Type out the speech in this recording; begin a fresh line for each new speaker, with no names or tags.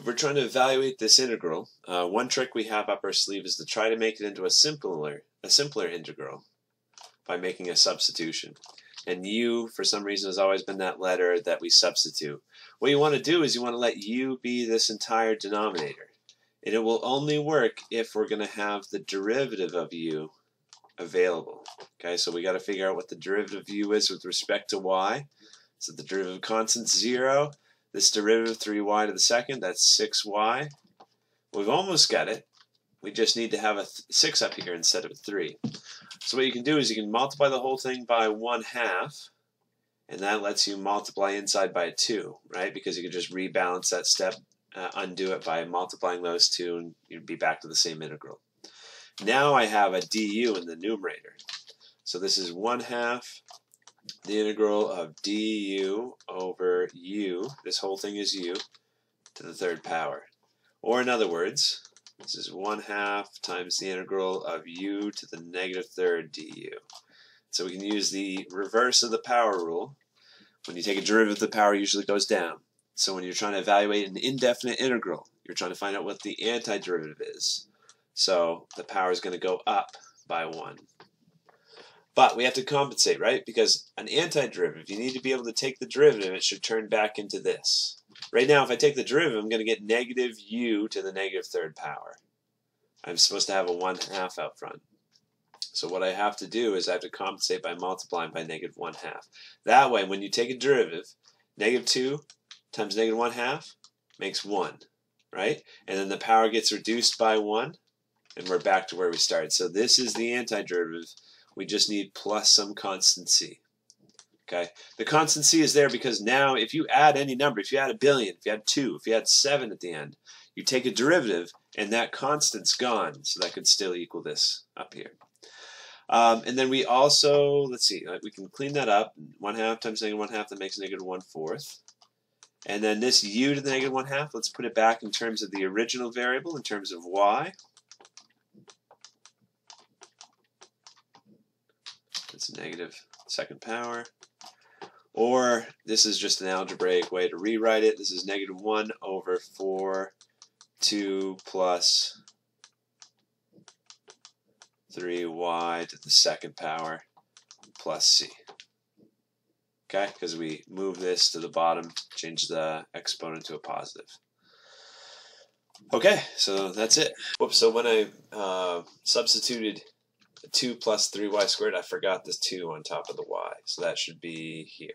If we're trying to evaluate this integral, uh, one trick we have up our sleeve is to try to make it into a simpler, a simpler integral by making a substitution. And u, for some reason, has always been that letter that we substitute. What you want to do is you want to let u be this entire denominator. And it will only work if we're going to have the derivative of u available. Okay, so we got to figure out what the derivative of u is with respect to y. So the derivative of constant 0 this derivative 3y to the second, that's 6y. We've almost got it. We just need to have a 6 up here instead of a 3. So what you can do is you can multiply the whole thing by 1 half, and that lets you multiply inside by 2, right? Because you can just rebalance that step, uh, undo it by multiplying those two, and you'd be back to the same integral. Now I have a du in the numerator. So this is 1 half the integral of du over u, this whole thing is u, to the third power. Or in other words, this is 1 half times the integral of u to the negative third du. So we can use the reverse of the power rule. When you take a derivative, the power usually goes down. So when you're trying to evaluate an indefinite integral, you're trying to find out what the antiderivative is. So the power is going to go up by 1. But we have to compensate, right? Because an antiderivative, you need to be able to take the derivative, it should turn back into this. Right now, if I take the derivative, I'm going to get negative u to the negative third power. I'm supposed to have a 1 half out front. So what I have to do is I have to compensate by multiplying by negative 1 half. That way, when you take a derivative, negative 2 times negative 1 half makes 1, right? And then the power gets reduced by 1, and we're back to where we started. So this is the antiderivative we just need plus some constant c. Okay, the constant c is there because now if you add any number, if you add a billion, if you add two, if you add seven at the end, you take a derivative and that constant's gone, so that could still equal this up here. Um, and then we also, let's see, uh, we can clean that up. One half times negative one half, that makes negative one fourth. And then this u to the negative one half, let's put it back in terms of the original variable, in terms of y. it's negative second power. Or this is just an algebraic way to rewrite it. This is negative 1 over 4, 2 plus 3y to the second power plus c. Okay, because we move this to the bottom, change the exponent to a positive. Okay, so that's it. Whoops, so when I uh, substituted 2 plus 3y squared, I forgot this 2 on top of the y. So that should be here.